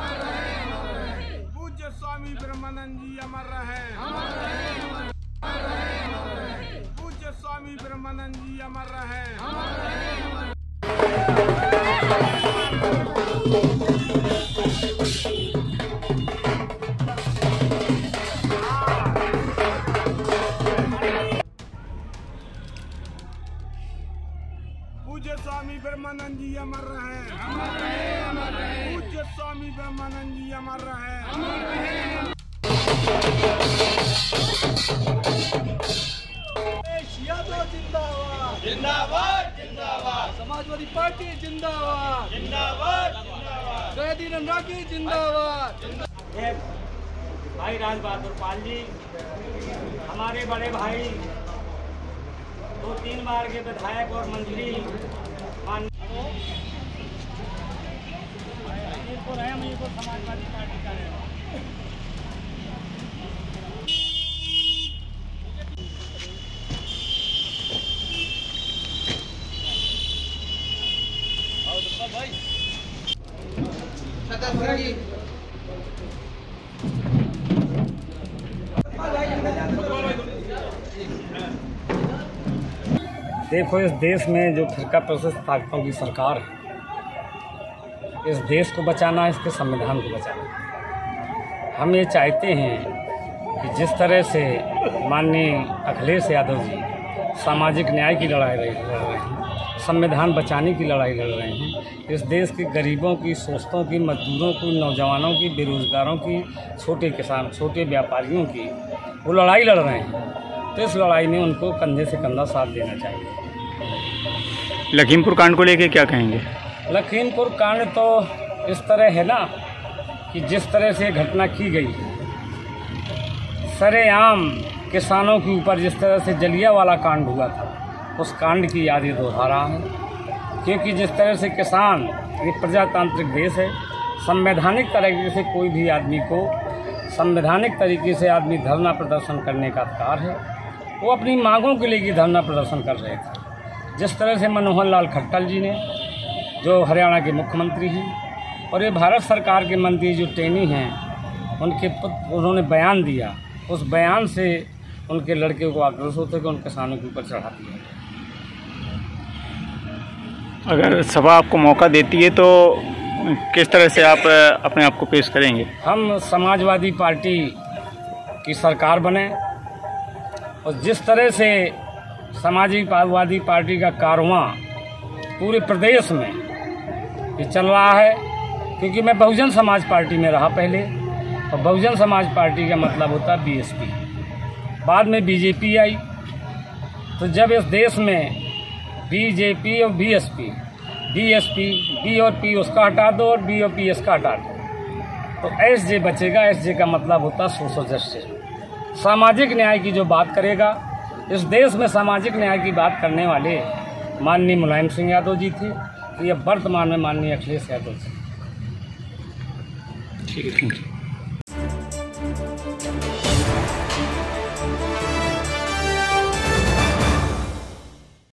पूज्य स्वामी ब्रह्मानंद जी अमर रहे। पूज्य स्वामी ब्रह्मानंद जी अमर रहे। पूज्य स्वामी ब्रह्मानंद जी अमर रहे। पूज्य स्वामी ब्रह्मानंद जी अमर रहे समाजवादी पार्टी जिंदाबाद जिंदाबाद जयदीन राठी जिंदाबाद भाई राज बहादुर पाल जी हमारे बड़े भाई दो तीन बार के विधायक और मंत्री मान है समाजवादी पार्टी का है। देखो, इस देश में जो फिरका प्रशिष्ट ताकतों की सरकार। है इस देश को बचाना है इसके संविधान को बचाना है। हम ये चाहते हैं कि जिस तरह से माननीय अखिलेश यादव जी सामाजिक न्याय की लड़ाई लड़ रहे हैं, संविधान बचाने की लड़ाई लड़ रहे हैं, इस देश के गरीबों की, सोस्तों की, मजदूरों की, नौजवानों की, बेरोजगारों की, छोटे किसान, छोटे व्यापारियों की, वो लड़ाई लड़ रहे हैं तो इस लड़ाई में उनको कंधे से कंधा साथ देना चाहिए लखीमपुर कांड को लेके क्या कहेंगे लखीमपुर कांड तो इस तरह है ना कि जिस तरह से घटना की गई, सरेआम किसानों के ऊपर जिस तरह से जलिया वाला कांड हुआ था, उस कांड की याद ये दोहरा रहा है। क्योंकि जिस तरह से किसान ये प्रजातांत्रिक देश है, संवैधानिक तरीके से कोई भी आदमी को, संवैधानिक तरीके से आदमी धरना प्रदर्शन करने का अधिकार है, वो अपनी मांगों के लिए धरना प्रदर्शन कर रहे थे। जिस तरह से मनोहर लाल खट्टर जी ने जो हरियाणा के मुख्यमंत्री हैं और ये भारत सरकार के मंत्री जो टेनी हैं उनके उन्होंने बयान दिया। उस बयान से उनके लड़के को आक्रोश होते कि उन किसानों के ऊपर चढ़ा दिया अगर सभा आपको मौका देती है तो किस तरह से आप अपने आप को पेश करेंगे? हम समाजवादी पार्टी की सरकार बने और जिस तरह से समाजवादी पार्टी का कारवां पूरे प्रदेश में ये चल रहा है, क्योंकि मैं बहुजन समाज पार्टी में रहा पहले। और बहुजन समाज पार्टी का मतलब होता है बीएसपी बाद में बीजेपी आई। तो जब इस देश में बीजेपी और बीएसपी बीएसपी बी और पी उसका हटा दो और बी और पी एस का हटा दो। तो एस जे बचेगा एस जे का मतलब होता है सोशल जस्टिस सामाजिक न्याय की जो बात करेगा, इस देश में सामाजिक न्याय की बात करने वाले माननीय मुलायम सिंह यादव जी थे। ये वर्तमान में माननीय अखिलेश यादव जी। ठीक है थैंक यू।